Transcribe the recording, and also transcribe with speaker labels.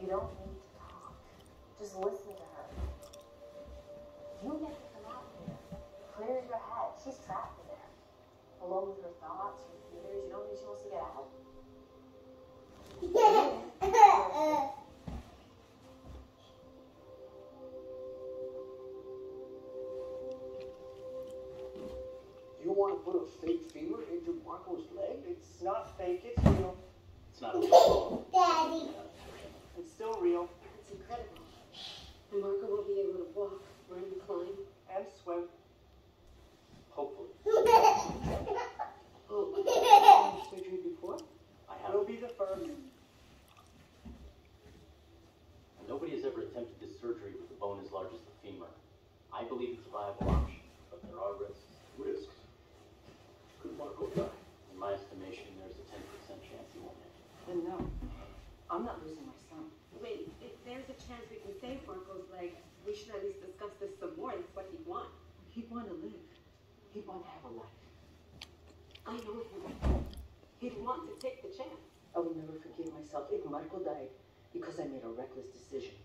Speaker 1: You don't need to talk. Just listen to her. You get to come out here. Clear your head. She's trapped in there. Alone with her thoughts, her fears. You don't think she wants to get out? Yeah.
Speaker 2: you want to put a fake femur into Marco's leg?
Speaker 3: It's not fake, it's real.
Speaker 4: It's not fake. Believe it's a viable option, but there are risks.
Speaker 2: Risks. Could Marco die?
Speaker 4: In my estimation, there's a 10% chance he won't make it.
Speaker 5: Then no, I'm not losing my son.
Speaker 6: Wait, if there's a chance we can save Marco's leg, we should at least discuss this some more. It's what he'd want.
Speaker 5: He'd want to live. He'd want to have a life.
Speaker 6: I know him. He'd want to take the chance.
Speaker 5: I will never forgive myself if Marco died because I made a reckless decision.